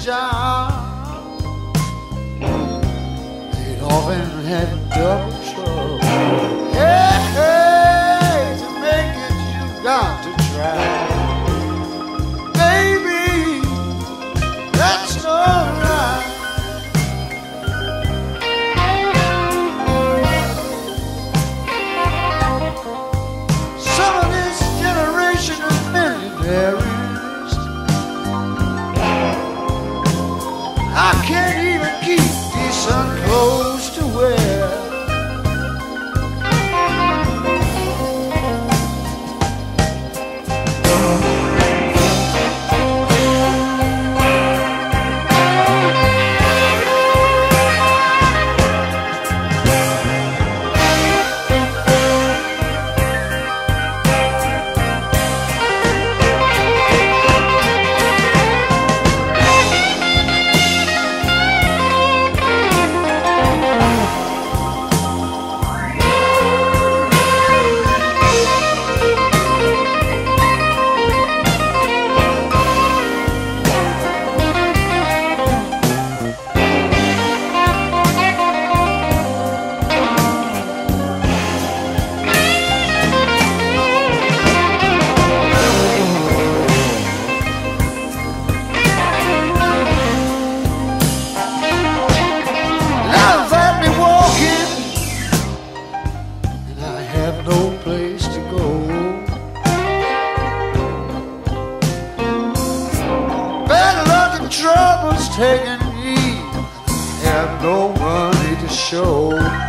job. Off and having double trouble. Hey, hey, to make it, you got I can't even keep decent clothes Trouble's taking me. Have no money to show.